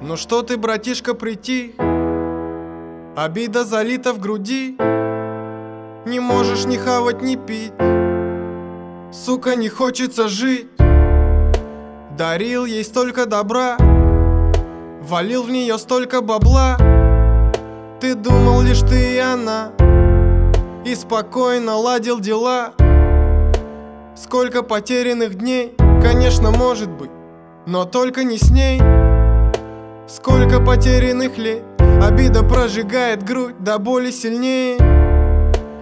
Ну что ты, братишка, прийти? Обида залита в груди. Не можешь ни хавать, ни пить. Сука, не хочется жить. Дарил ей столько добра. Валил в нее столько бабла. Ты думал лишь ты и она. И спокойно ладил дела. Сколько потерянных дней Конечно, может быть Но только не с ней Сколько потерянных лет? Обида прожигает грудь до боли сильнее.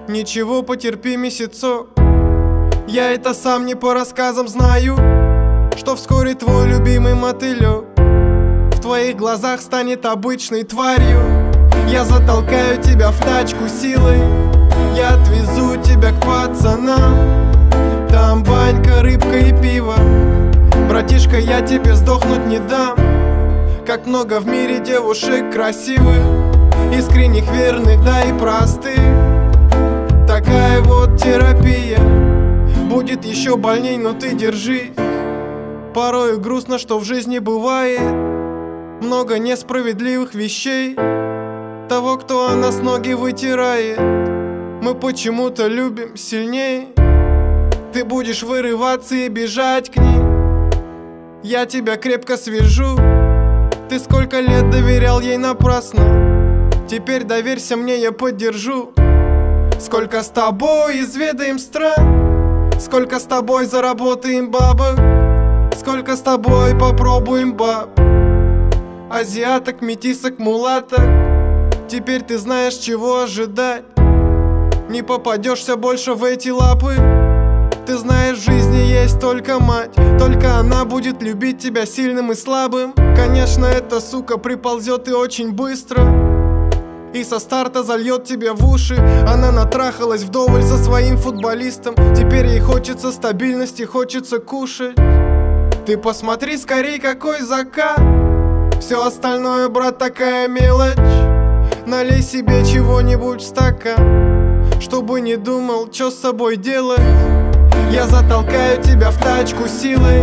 Ничего, потерпи месяцок. Я это сам не по рассказам знаю Что вскоре твой любимый мотылек В твоих глазах станет обычной тварью. Я затолкаю тебя в тачку силой Я отвезу тебя к пацанам. Там банька, рыбка и пиво. Братишка, я тебе сдохнуть не дам как много в мире девушек красивых Искренних, верных, да и простых. Такая вот терапия Будет еще больней, но ты держись Порой грустно, что в жизни бывает Много несправедливых вещей. Того, кто о нас ноги вытирает Мы почему-то любим сильнее Ты будешь вырываться и бежать к ней. Я тебя крепко свяжу ты сколько лет доверял ей напрасно? Теперь доверься мне, я поддержу. Сколько с тобой изведаем стран? Сколько с тобой заработаем бабок? Сколько с тобой попробуем баб? Азиаток, метисок, мулаток. Теперь ты знаешь, чего ожидать. Не попадешься больше в эти лапы. Ты знаешь, в жизни есть только мать. Только она будет любить тебя сильным и слабым. Конечно, эта сука приползет и очень быстро. И со старта зальет тебе в уши. Она натрахалась вдоволь со своим футболистом. Теперь ей хочется стабильности, хочется кушать. Ты посмотри скорей, какой закат. Все остальное, брат, такая мелочь. Налей себе чего-нибудь в стакан. Чтобы не думал, что с собой делать я затолкаю тебя в тачку силой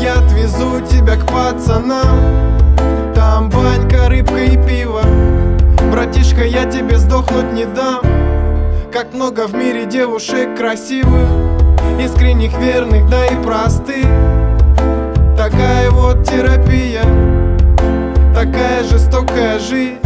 Я отвезу тебя к пацанам. Там банька, рыбка и пиво. Братишка, я тебе сдохнуть не дам. Как много в мире девушек красивых Искренних, верных, да и простых. Такая вот терапия Такая жестокая жизнь